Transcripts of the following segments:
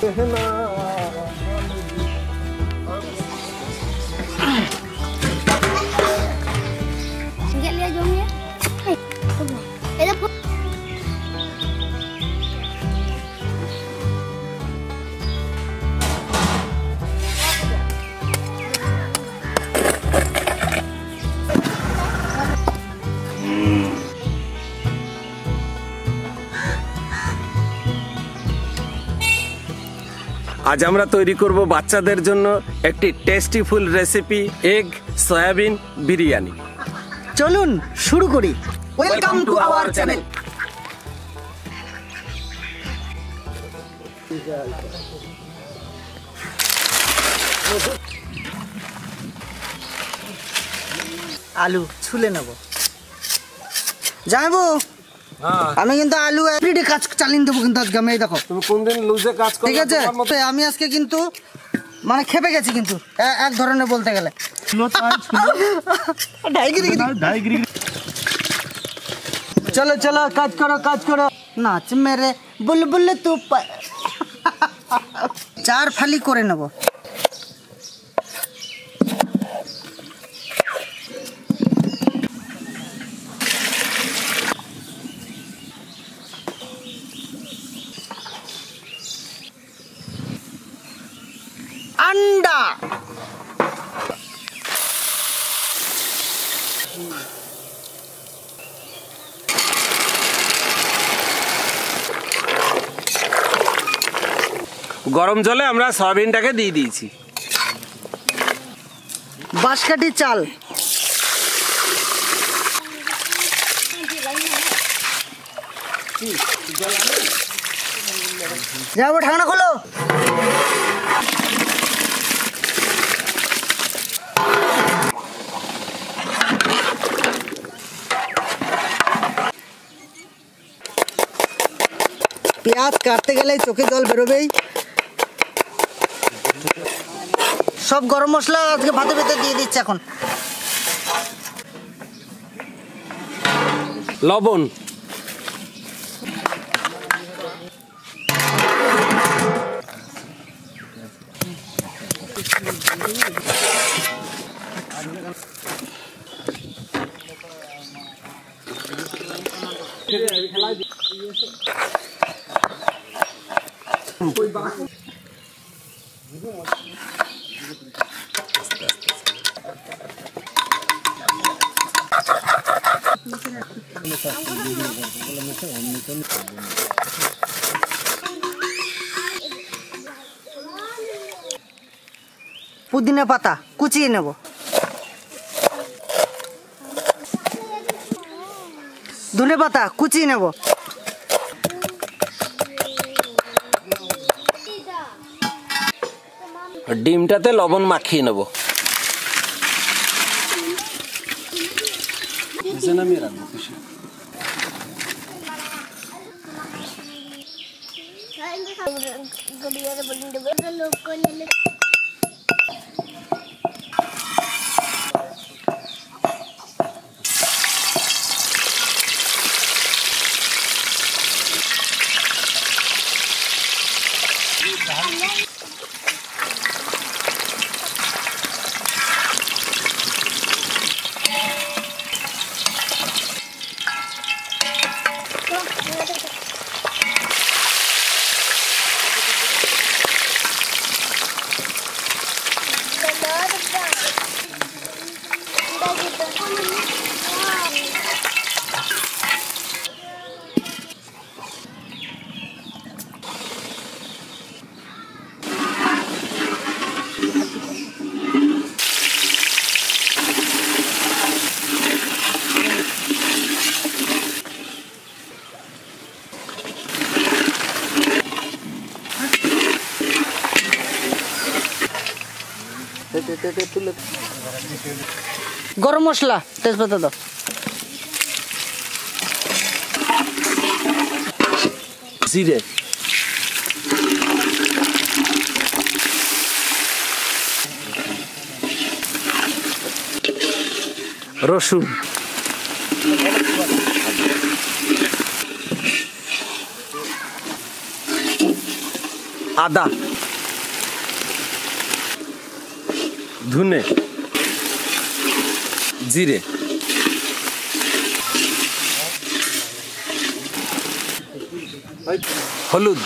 Hannah. আজ আমরা তৈরি করব বাচ্চাদের জন্য একটি tasteful recipe egg soybean, biryani. চলুন শুরু করি। ওয়েলকাম টু আওয়ার চ্যানেল আলু ছুলে নেব। যাইবো। আমি কিন্তু আলু এভরিডে কাজ চালিয়ে দেবো কিন্তু আজকে আমি দেখো। তুমি কোনদিন লুজে কাজ ঠিক আছে? আমি আজকে কিন্তু মানে খেপে গেছি কিন্তু এক ধরনের বলতে গেলে। চলো চলো কাজ করো কাজ করো। নাচ মেরে বুলবুল তু চার ফালি করে নেব। গরম জলে আমরা সয়াবিনটাকে দিয়ে দিয়েছি। বাঁশকাঠি চাল। যাব ঢাকনা খোলো। পেঁয়াজ কাটতে গেলে চোখে জল বেরোবেই। সব গরম মশলা আজকে ভাতের ভেতর দিয়ে দিচ্ছে এখন। লবণ। পুদিনা পাতা কুচিয়ে নেব। ধনে পাতা কুচিয়ে নেব। ডিমটাতে লবণ মাখিয়ে নেব। गड़िया लोग को ले গরম মশলা তেজপাতা দাও। জিরে। রসুন। আদা। ধুনে। জিরে। হলুদ।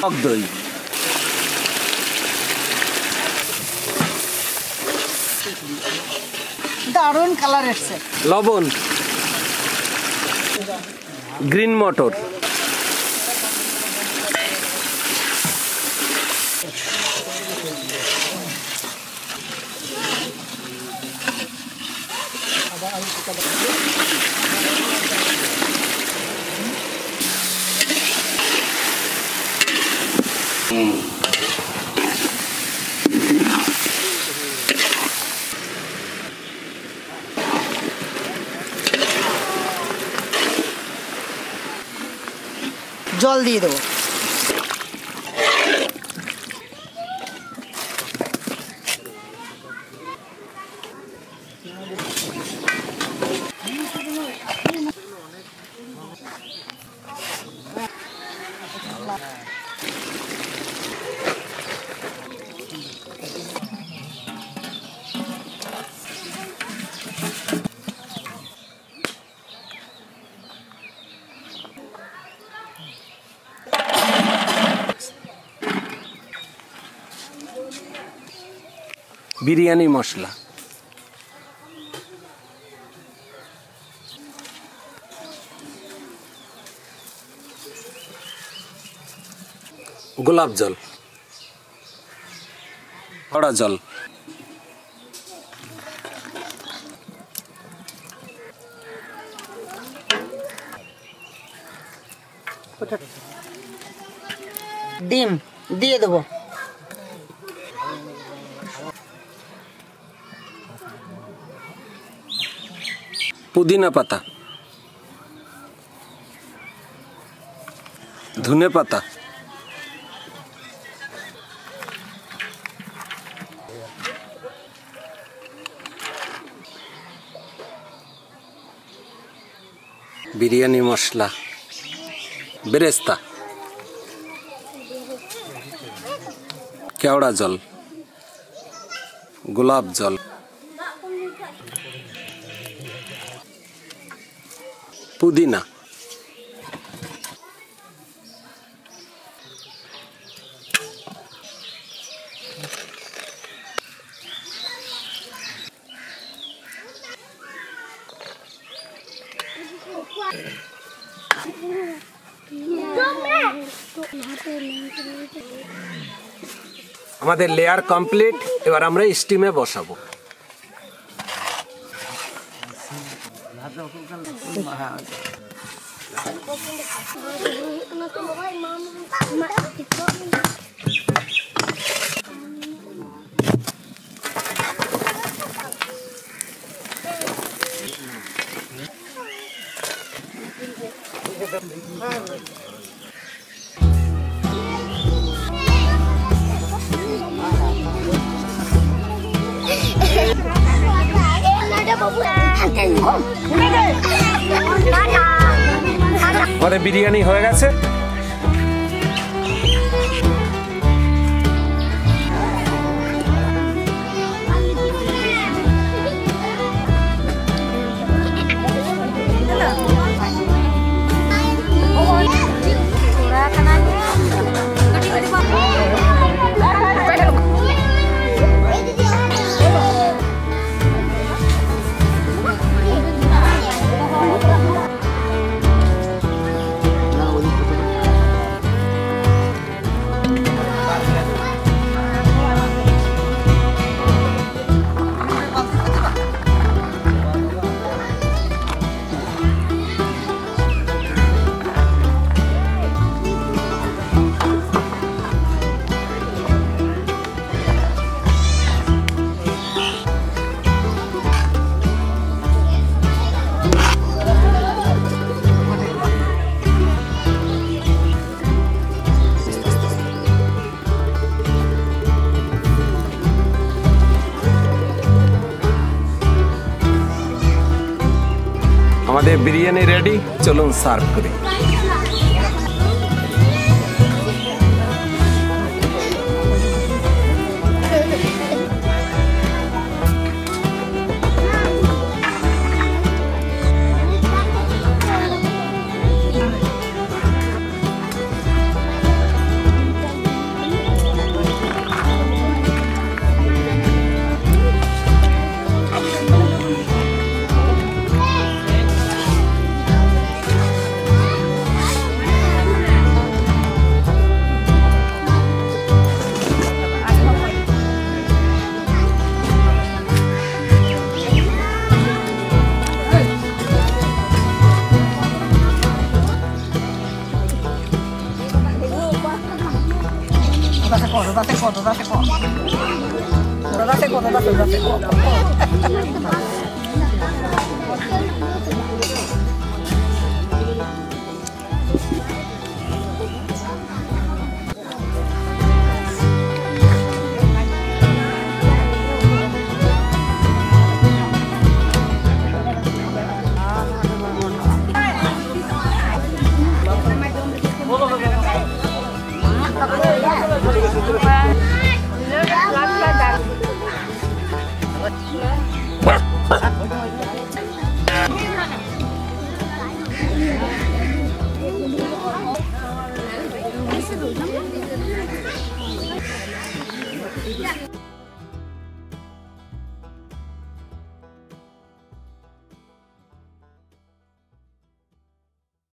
টক দই। দারুণ কালার এসছে। লবণ। গ্রিন মটর জল দিয়ে বিরিয়ানি মশলা। গোলাপ জল। খড়া জল। ডিম দিয়ে দেবো। পুদিনা পাতা। ধনে পাতা। বিরিয়ানি মশলা। বেরেস্তা। কেওড়া জল। গোলাপ জল। পুদিনা আমাদের লেয়ার কমপ্লিট এবার আমরা স্টিমে বসাবো আমাদের বিরিয়ানি হয়ে গেছে। বিরিয়ানি রেডি চলুন সার্ভ করি 哇！哈哈哈哈哈！